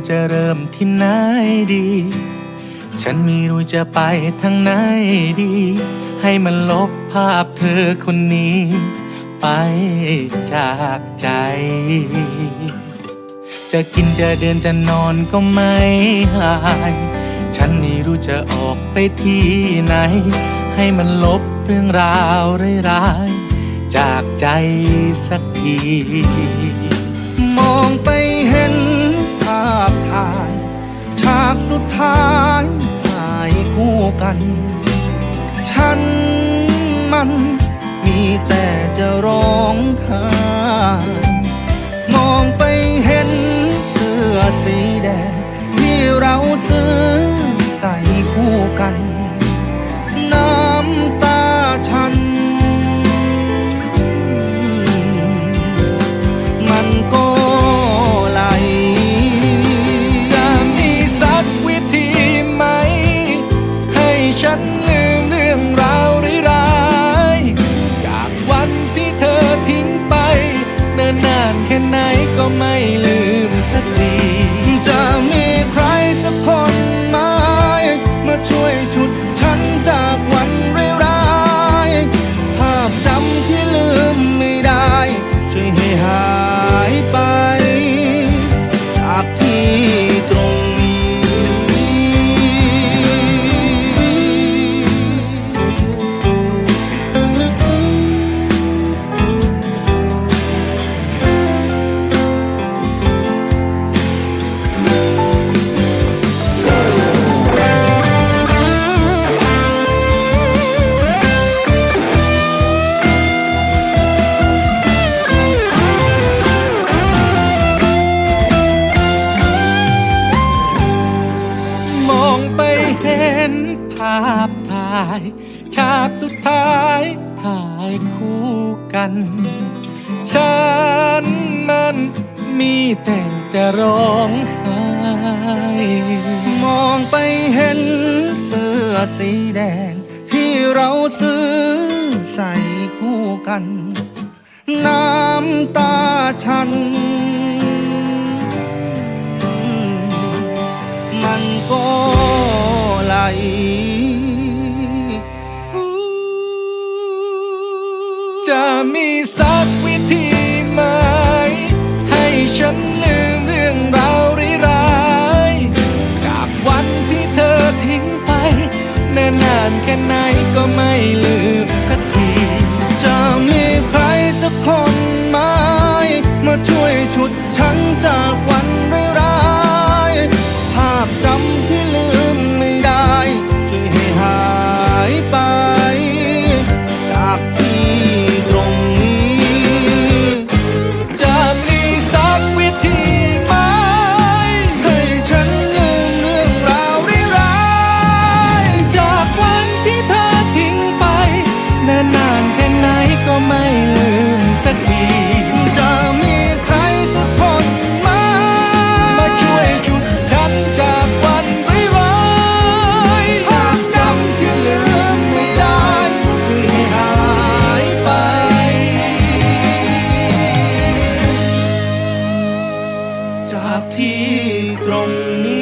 ้จะเริ่มที่ไหนดี ฉันไม่รู้จะไปทางไหนดี ให้มันลบภาพเธอคนนี้ ไปจากใจ จะกินจะเดินจะนอนก็ไม่หาย ฉันไม่รู้จะออกไปที่ไหน ให้มันลบเรื่องราวร้ายๆจากใจสักที มองไป อายฉากสุดท้ายถ่ายคู่กัน ฉันมันมีแต่จะร้องไห้มองไปเห็นเสื้อสีแดงที่เราซื้อ นานแค่ไหนก็ไม่ลืมายฉากสุดท้ายถ่ายคู่กัน ฉันมันมีแต่จะร้องไห้มองไปเห็นเสื้อสีแดง ที่เราซื้อใส่คู่กัน น้ำตาฉัน จะมีสักวิธีไหม ให้ฉันลืมเรื่องราวร้ายๆจากวันที่เธอทิ้งไปเนิ่นนานแค่ไหนก็ไม่ลืม ที่ตรงนี้